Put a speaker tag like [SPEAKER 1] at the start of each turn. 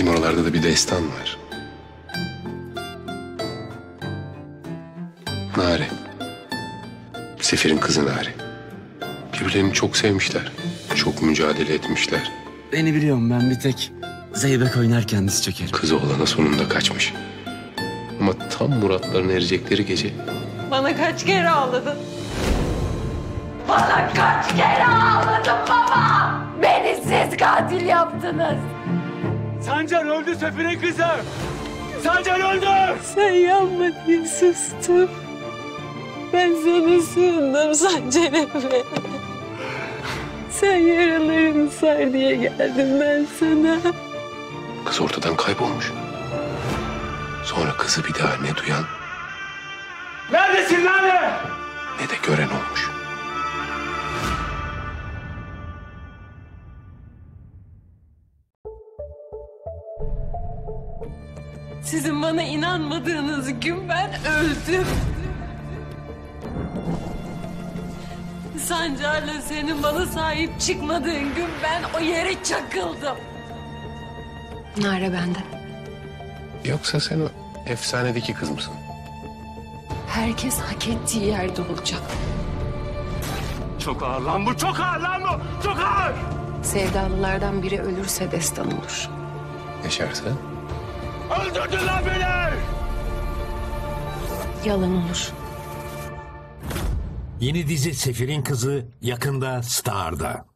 [SPEAKER 1] Bizim oralarda da bir destan var. Nare. Sefir'in kızı Nare. Birbirlerini çok sevmişler. Çok mücadele etmişler.
[SPEAKER 2] Beni biliyorum ben bir tek Zeybek oynarken diz çökerim.
[SPEAKER 1] Kızı olana sonunda kaçmış. Ama tam muratlarına erecekleri gece
[SPEAKER 3] Bana kaç kere ağladın?
[SPEAKER 4] Bana kaç kere ağladın baba? Beni siz katil yaptınız.
[SPEAKER 5] Sancar öldü Sefir'in kızı. Sancar öldü.
[SPEAKER 3] Sen yanma diye sustum. Ben sana sığındım Sancar'ıma. Sen yaralarımı sar diye geldim ben sana.
[SPEAKER 1] kız ortadan kaybolmuş. Sonra kızı bir daha ne duyan
[SPEAKER 5] Neredesin Nane?
[SPEAKER 1] ne de gören olmuş.
[SPEAKER 3] Sizin bana inanmadığınız gün ben öldüm. Sancar'la senin bana sahip çıkmadığın gün ben o yere çakıldım.
[SPEAKER 4] Nare bende.
[SPEAKER 1] Yoksa sen o efsanedeki kız mısın?
[SPEAKER 4] Herkes hak ettiği yerde olacak.
[SPEAKER 5] Çok ağır lan bu. Çok ağır lan bu. Çok ağır.
[SPEAKER 4] Sevdalılardan biri ölürse destan olur.
[SPEAKER 1] Yaşarsa
[SPEAKER 5] Öldürdün lan beni.
[SPEAKER 4] Yalan olur.
[SPEAKER 6] Yeni dizi Sefir'in Kızı yakında Star'da.